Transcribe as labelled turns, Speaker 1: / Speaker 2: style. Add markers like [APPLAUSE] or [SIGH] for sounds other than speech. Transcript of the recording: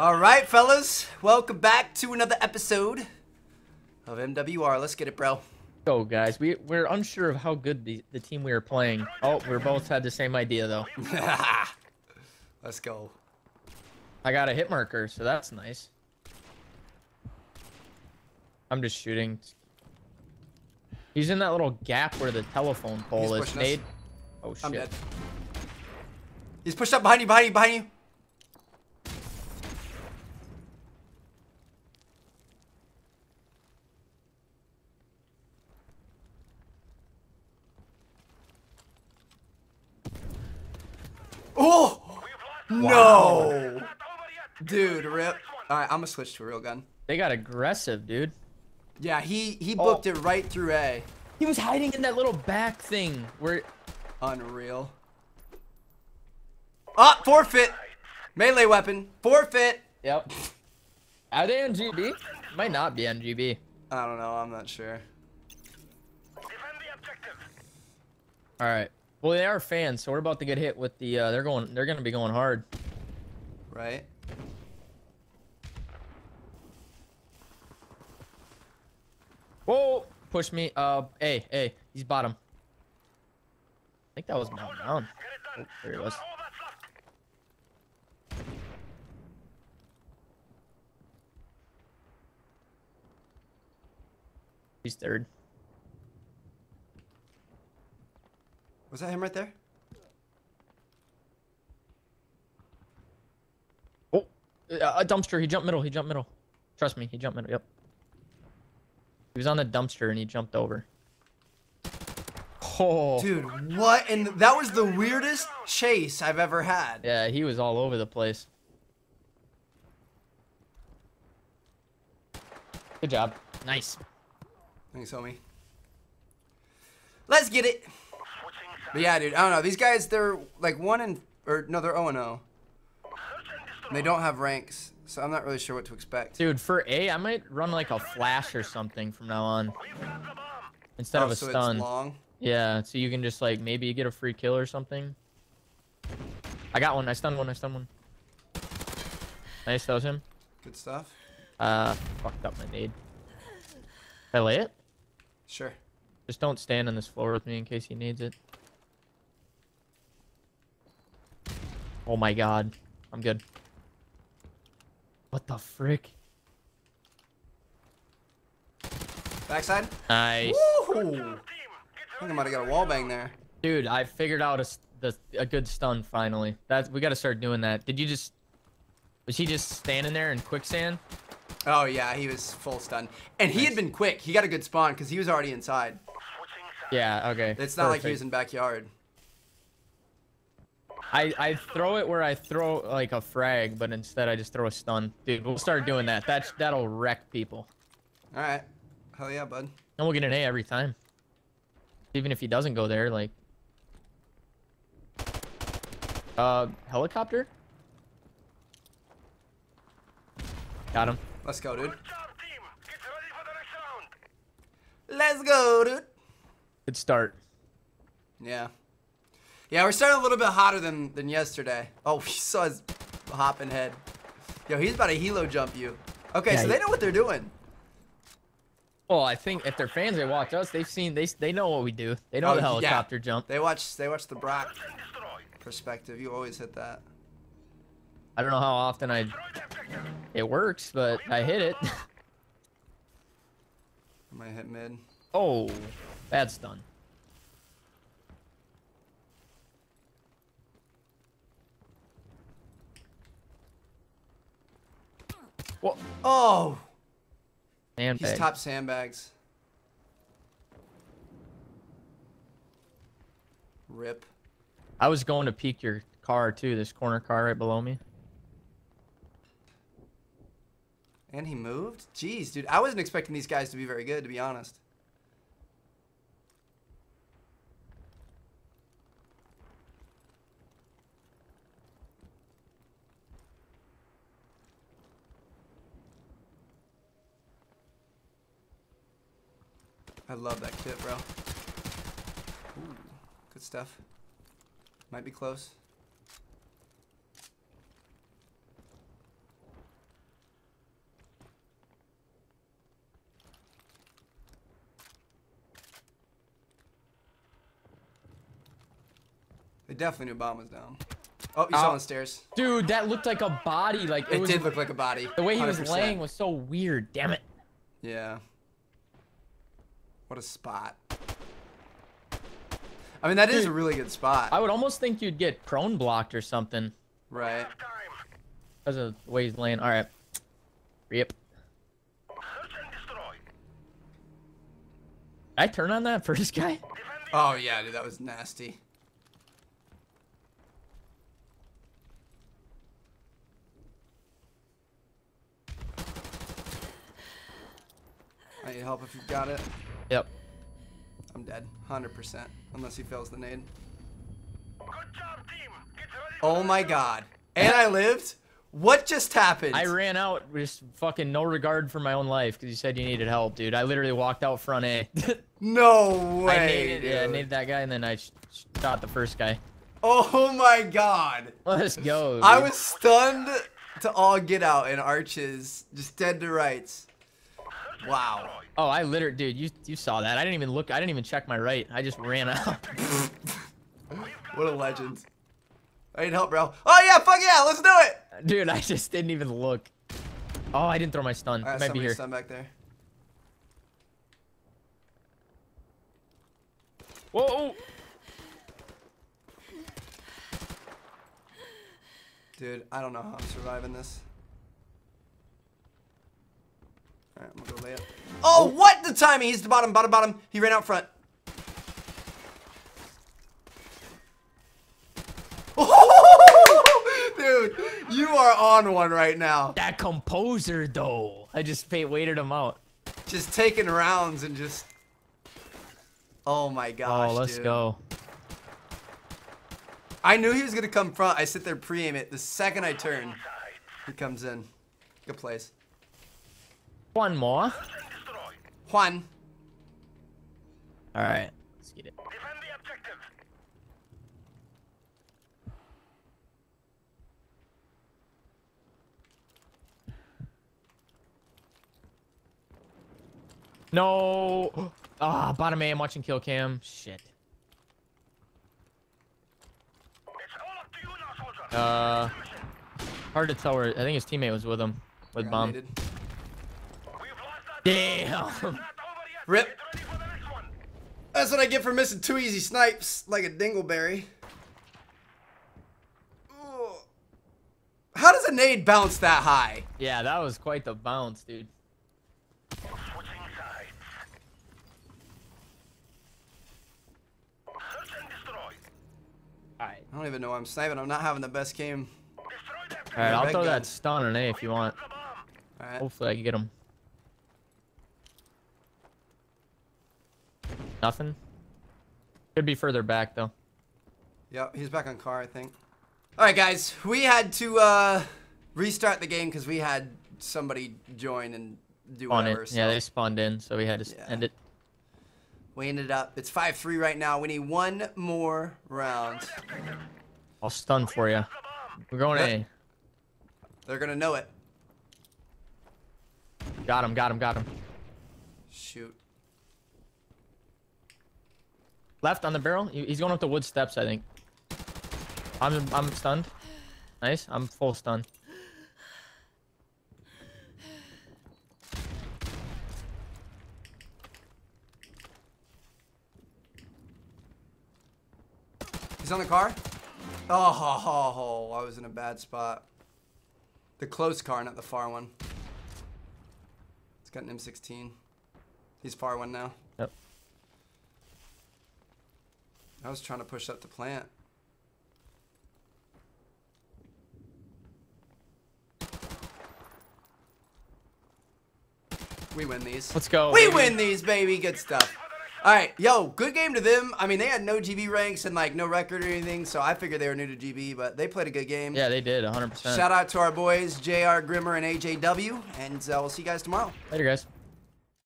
Speaker 1: All right, fellas, welcome back to another episode of MWR. Let's get it, bro.
Speaker 2: Go, guys. We we're unsure of how good the the team we were playing. Oh, we both had the same idea though. [LAUGHS]
Speaker 1: Let's go.
Speaker 2: I got a hit marker, so that's nice. I'm just shooting. He's in that little gap where the telephone pole
Speaker 1: He's
Speaker 2: is.
Speaker 1: pushing us.
Speaker 2: Nade. Oh
Speaker 1: I'm
Speaker 2: shit.
Speaker 1: dead. He's pushed up behind you, behind you, behind you. Oh! No! Dude, rip. Alright, I'm gonna switch to a real gun.
Speaker 2: They got aggressive, dude.
Speaker 1: Yeah, he, he
Speaker 2: Oh.
Speaker 1: booked it right through A.
Speaker 2: He was hiding in that little back thing where.
Speaker 1: Unreal. Ah, forfeit. Melee weapon. Forfeit.
Speaker 2: Yep. Are they on GB? Might not be on GB.
Speaker 1: I don't know. I'm not sure.
Speaker 2: All right. Well, they are fans, so we're about to get hit with the. Uh, they're going. They're gonna be going hard.
Speaker 1: Right?
Speaker 2: Whoa! Push me. Uh, hey, hey, he's bottom. I think that was Mount Down. Oh, there he was. He's third.
Speaker 1: Was that him right there?
Speaker 2: Oh, uh, a dumpster. He jumped middle. He jumped middle. Trust me, he jumped middle. Yep. He was on the dumpster and he jumped over. Oh.
Speaker 1: Dude, what? And that was the weirdest chase I've ever had.
Speaker 2: Yeah, he was all over the place. Good job. Nice.
Speaker 1: Thanks, homie. Let's get it. But yeah, dude, I don't know. These guys, they're like one and or no, they're 0 and 0. And They don't have ranks, so I'm not really sure what to expect.
Speaker 2: Dude, for A, I might run like a flash or something from now on. Instead
Speaker 1: Oh,
Speaker 2: of a
Speaker 1: so
Speaker 2: stun.
Speaker 1: it's long.
Speaker 2: Yeah, so you can just like maybe get a free kill or something. I got one. I stunned one. I stunned one. Nice, that was him.
Speaker 1: Good stuff.
Speaker 2: Uh, fucked up my nade. Can I lay it?
Speaker 1: Sure.
Speaker 2: Just don't stand on this floor with me in case he needs it. Oh my god. I'm good. What the frick?
Speaker 1: Backside.
Speaker 2: Nice.
Speaker 1: I think I might have got a wall bang there.
Speaker 2: Dude, I figured out a, s- the, a good stun finally. That's we gotta start doing that. Did you just... Was he just standing there in quicksand?
Speaker 1: Oh yeah, he was full stun, and he had been quick. He got a good spawn because he was already inside.
Speaker 2: Yeah, okay.
Speaker 1: It's not like he was in backyard.
Speaker 2: I, I throw it where I throw like a frag, but instead I just throw a stun. Dude, we'll start doing that. That's that'll wreck people.
Speaker 1: All right. Hell yeah, bud.
Speaker 2: And we'll get an A every time. Even if he doesn't go there, like Uh helicopter? Got him.
Speaker 1: Let's go, dude. Let's go, dude.
Speaker 2: Good start.
Speaker 1: Yeah. Yeah, we're starting a little bit hotter than than yesterday. Oh, [LAUGHS] we saw his hopping head. Yo, he's about to helo jump you. Okay,
Speaker 2: Yeah,
Speaker 1: so they know what they're doing.
Speaker 2: Well, I think if they're fans, they watch us. They've seen they they know what we do. They know
Speaker 1: Oh,
Speaker 2: the
Speaker 1: yeah.
Speaker 2: helicopter jump.
Speaker 1: They watch they watch the Brock perspective. You always hit that.
Speaker 2: I don't know how often I it works, but I hit it. [LAUGHS]
Speaker 1: I might hit mid.
Speaker 2: oh, bad stun. What?
Speaker 1: Oh,
Speaker 2: And
Speaker 1: he's top sandbags. Rip.
Speaker 2: I was going to peek your car too. This corner car right below me.
Speaker 1: And he moved? Jeez, dude. I wasn't expecting these guys to be very good, to be honest. I love that kit, bro. Ooh, good stuff. Might be close. They definitely knew bomb was down. Oh, he's on the stairs.
Speaker 2: Dude, that looked like a body. Like It,
Speaker 1: it
Speaker 2: was,
Speaker 1: did look like a body.
Speaker 2: The way he was laying was so weird. Damn it.
Speaker 1: Yeah. What a spot. I mean, that is a really good spot.
Speaker 2: I would almost think you'd get prone blocked or something
Speaker 1: right.
Speaker 2: because of the way he's laying. All right. Rip. I turn on that [LAUGHS] first guy.
Speaker 1: Oh, yeah, dude, that was nasty. I need help if you've got it.
Speaker 2: Yep.
Speaker 1: I'm dead. 100%. Unless he fails the nade.
Speaker 3: Good job, team. Get ready
Speaker 1: Oh my god. And I lived? What just happened?
Speaker 2: I ran out with fucking no regard for my own life because you said you needed help, dude. I literally walked out front A. [LAUGHS]
Speaker 1: No way.
Speaker 2: I naded, yeah, I
Speaker 1: dude.
Speaker 2: naded that guy and then I shot the first guy.
Speaker 1: Oh my god.
Speaker 2: Let's go.
Speaker 1: I was stunned to all get out and arches just dead to rights. Wow.
Speaker 2: Oh, I literally, dude, you you saw that. I didn't even look. I didn't even check my right. I just ran out. [LAUGHS]
Speaker 1: What a legend. I need help, bro. Oh yeah, fuck yeah, let's do it.
Speaker 2: dude, I just didn't even look. Oh, I didn't throw my stun.
Speaker 1: Alright,
Speaker 2: It might be here.
Speaker 1: son back there.
Speaker 2: Whoa!
Speaker 1: Dude, I don't know how I'm surviving this. Alright, I'm gonna go lay it. Oh, what the timing? He's the bottom, bottom, bottom. He ran out front. [LAUGHS] Dude, you are on one right now.
Speaker 2: That composer though. I just pay, waited him out.
Speaker 1: Just taking rounds and just. Oh my oh, gosh.
Speaker 2: oh, let's
Speaker 1: dude.
Speaker 2: go.
Speaker 1: I knew he was gonna come front. I sit there pre-aim it. The second I turn, he comes in. Good place.
Speaker 2: One more.
Speaker 1: One.
Speaker 2: All right. Let's get it.
Speaker 3: Defend the objective.
Speaker 2: No. [GASPS] Ah, bottom A. I'm watching kill cam. Shit.
Speaker 3: It's all up to you now.
Speaker 2: Uh, hard to tell where. I think his teammate was with him with
Speaker 1: Got
Speaker 2: bomb.
Speaker 1: naded.
Speaker 3: We've lost that.
Speaker 2: Damn.
Speaker 3: Not over yet.
Speaker 1: Rip.
Speaker 3: Get ready for the next one.
Speaker 1: That's what I get for missing two easy snipes, like a dingleberry. Ugh. How does a nade bounce that high?
Speaker 2: yeah, that was quite the bounce, dude.
Speaker 3: Switching sides. Search and destroy.
Speaker 2: All right.
Speaker 1: I don't even know why I'm sniping. I'm not having the best game.
Speaker 2: All right. I'll throw
Speaker 1: gun.
Speaker 2: that stun on A if you want.
Speaker 3: The.
Speaker 1: All right.
Speaker 2: Hopefully I can get him. Nothing. Could be further back though.
Speaker 1: Yep, he's back on car, I think. All right, guys, we had to uh, restart the game because we had somebody join and do
Speaker 2: On
Speaker 1: whatever.
Speaker 2: it.
Speaker 1: So
Speaker 2: Yeah, they spawned in, so we had to
Speaker 1: Yeah.
Speaker 2: end it.
Speaker 1: we ended up. It's five three right now. We need one more round.
Speaker 2: I'll stun for you. We're going
Speaker 1: Yep.
Speaker 2: A.
Speaker 1: They're gonna know it.
Speaker 2: Got him. Got him. Got him.
Speaker 1: Shoot.
Speaker 2: Left on the barrel. He's going up the wood steps, I think. I'm I'm stunned. Nice. I'm full stun.
Speaker 1: He's on the car. Oh, I was in a bad spot. The close car, not the far one. It's got an M16. He's far one now.
Speaker 2: Yep.
Speaker 1: I was trying to push up to plant. We win these.
Speaker 2: Let's go.
Speaker 1: We
Speaker 2: baby.
Speaker 1: win these, baby. Good stuff. All right, yo, good game to them. I mean, they had no GB ranks and like no record or anything, so I figured they were new to GB, but they played a good game.
Speaker 2: Yeah, they did. 100%.
Speaker 1: Shout out to our boys, JR Grimmer and AJW, and uh, we'll see you guys tomorrow.
Speaker 2: Later, guys.